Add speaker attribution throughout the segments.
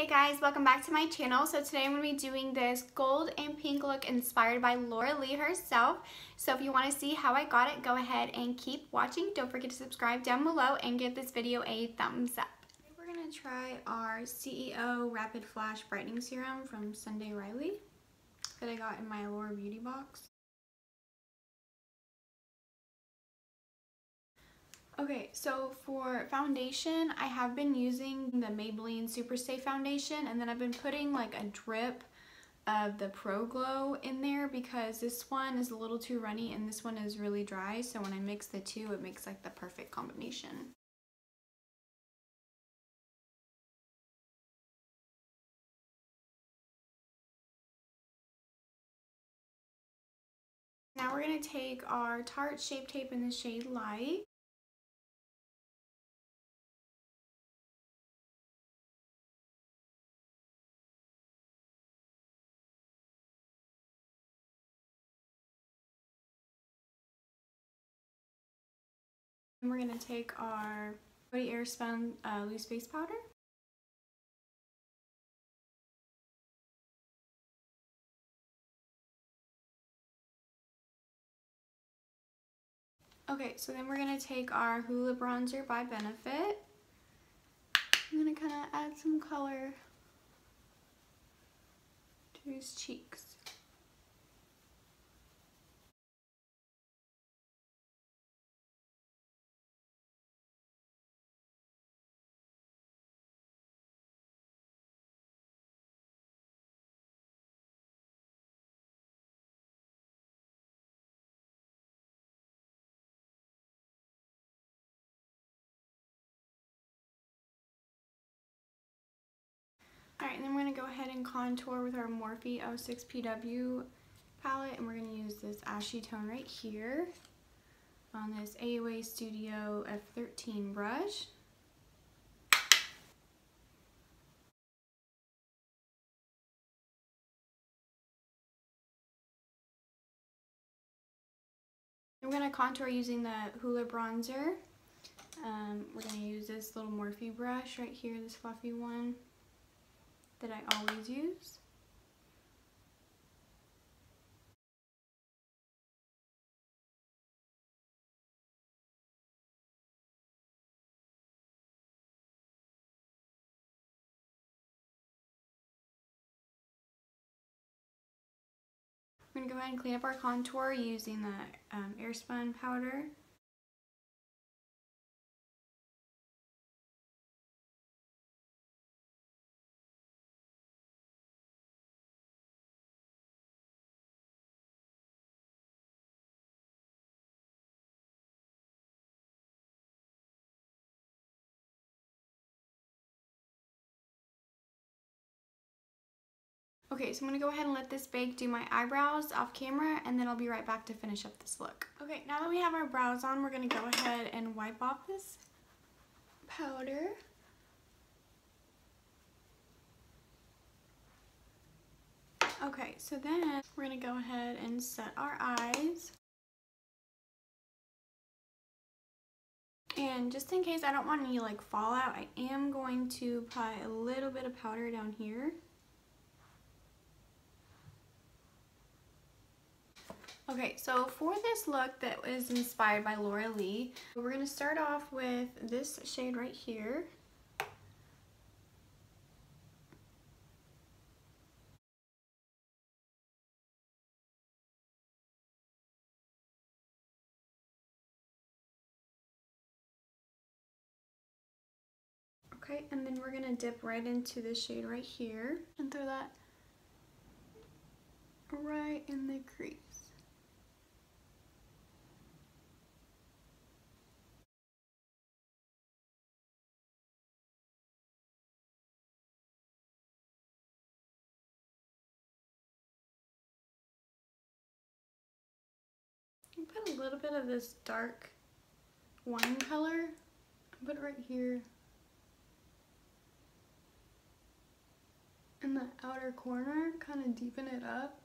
Speaker 1: Hey guys, welcome back to my channel. So today I'm going to be doing this gold and pink look inspired by Laura Lee herself. So if you want to see how I got it, go ahead and keep watching. Don't forget to subscribe down below and give this video a thumbs up. Today we're going to try our CEO Rapid Flash Brightening Serum from Sunday Riley that I got in my Laura Beauty box. Okay, so for foundation, I have been using the Maybelline Super Stay Foundation and then I've been putting like a drip of the Pro Glow in there because this one is a little too runny and this one is really dry. So when I mix the two, it makes like the perfect combination. Now we're going to take our Tarte Shape Tape in the shade Light And we're going to take our Coty Airspun uh, loose base powder. Okay, so then we're going to take our Hoola Bronzer by Benefit. I'm going to kind of add some color to his cheeks. Alright, and then we're going to go ahead and contour with our Morphe 06PW palette, and we're going to use this ashy tone right here on this AOA Studio F13 brush. I'm going to contour using the Hoola bronzer. Um, we're going to use this little Morphe brush right here, this fluffy one that I always use. I'm going to go ahead and clean up our contour using the um, Airspun powder. Okay, so I'm to go ahead and let this bake, do my eyebrows off camera, and then I'll be right back to finish up this look. Okay, now that we have our brows on, we're to go ahead and wipe off this powder. Okay, so then we're to go ahead and set our eyes. And just in case I don't want any like fallout, I am going to apply a little bit of powder down here. Okay, so for this look that was inspired by Laura Lee, we're going to start off with this shade right here. Okay, and then we're going to dip right into this shade right here and throw that right in the crease. Put a little bit of this dark wine color. Put it right here. In the outer corner, kind of deepen it up.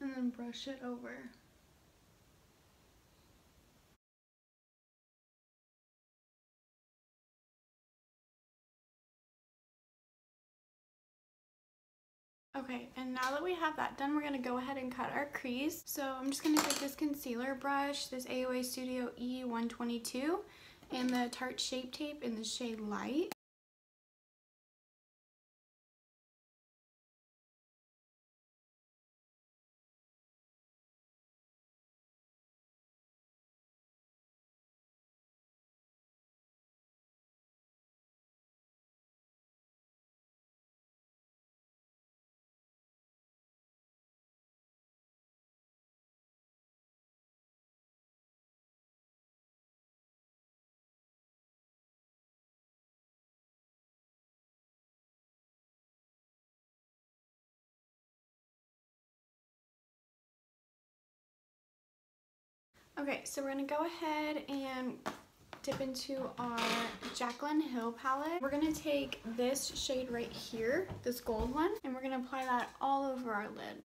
Speaker 1: And then brush it over. Okay, and now that we have that done, we're gonna go ahead and cut our crease. So I'm just gonna take this concealer brush, this AOA Studio E122, and the Tarte Shape Tape in the shade Light. Okay, so we're gonna go ahead and dip into our Jaclyn Hill palette. We're gonna take this shade right here, this gold one, and we're gonna apply that all over our lid.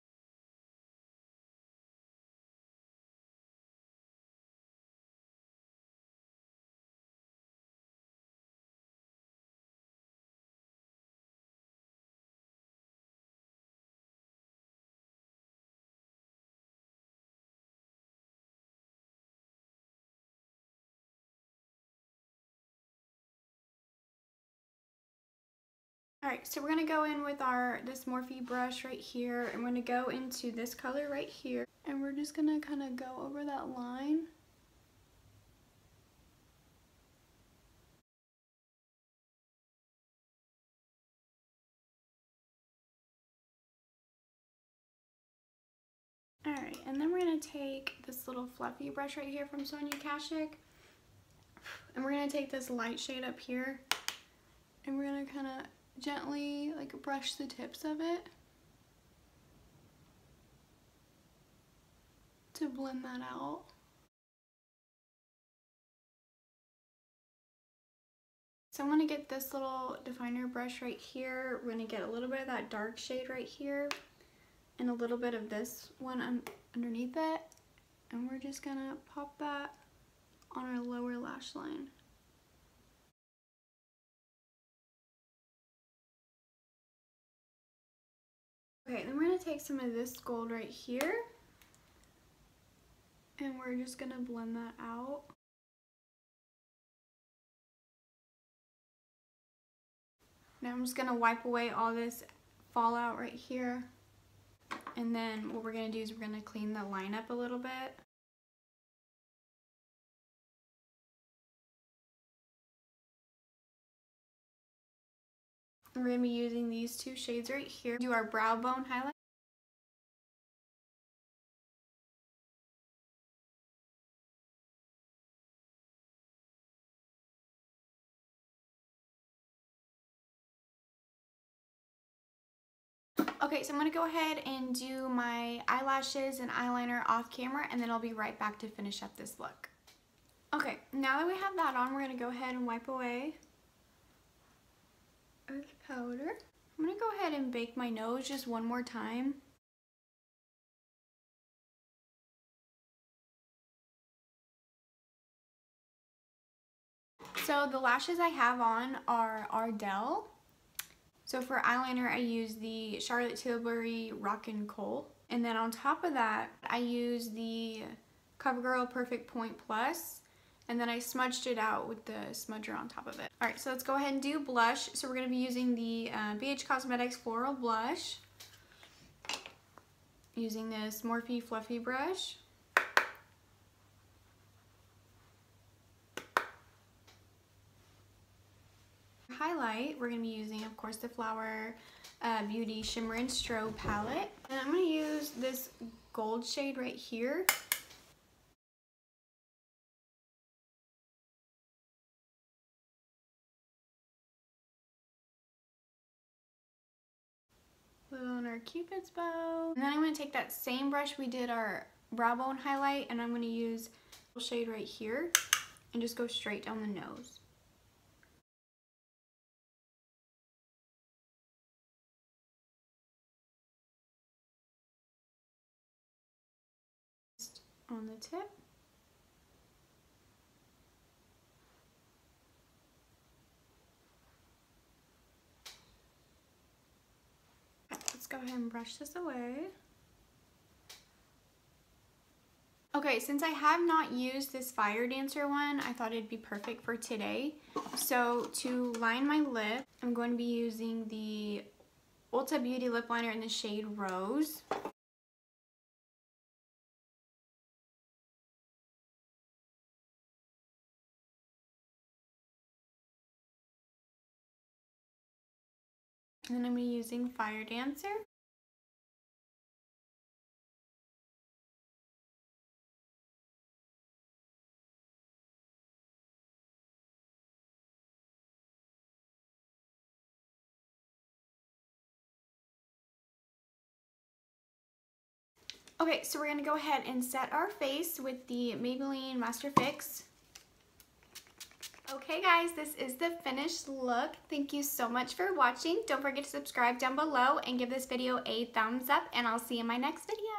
Speaker 1: Alright, so we're going to go in with our this Morphe brush right here. we're going to go into this color right here. And we're just going to kind of go over that line. Alright, and then we're going to take this little fluffy brush right here from Sonia Kashuk. And we're going to take this light shade up here. And we're going to kind of gently like brush the tips of it to blend that out. So I'm going to get this little definer brush right here. We're going to get a little bit of that dark shade right here and a little bit of this one un underneath it. And we're just going to pop that on our lower lash line. We're going to take some of this gold right here. And we're just going to blend that out. Now I'm just going to wipe away all this fallout right here. And then what we're going to do is we're going to clean the line up a little bit. We're going to be using these two shades right here. Do our brow bone highlight. Okay, so I'm going to go ahead and do my eyelashes and eyeliner off camera and then I'll be right back to finish up this look. Okay, now that we have that on, we're going to go ahead and wipe away powder. I'm to go ahead and bake my nose just one more time. So the lashes I have on are Ardell. So for eyeliner, I use the Charlotte Tilbury Rockin' Kohl. And then on top of that, I use the CoverGirl Perfect Point Plus and then I smudged it out with the smudger on top of it. All right, so let's go ahead and do blush. So we're gonna be using the uh, BH Cosmetics Floral Blush. Using this Morphe Fluffy Brush. Highlight, we're gonna be using, of course, the Flower uh, Beauty Shimmer and Strobe palette. And I'm gonna use this gold shade right here. Put on our cupid's bow. And then I'm going to take that same brush we did our brow bone highlight and I'm going to use a shade right here and just go straight down the nose. on the tip. go ahead and brush this away. Okay, since I have not used this Fire Dancer one, I thought it'd be perfect for today. So to line my lip, I'm going to be using the Ulta Beauty Lip Liner in the shade Rose. And then I'm going to be using Fire Dancer. Okay, so we're going to go ahead and set our face with the Maybelline Master Fix. Okay guys, this is the finished look. Thank you so much for watching. Don't forget to subscribe down below and give this video a thumbs up and I'll see you in my next video.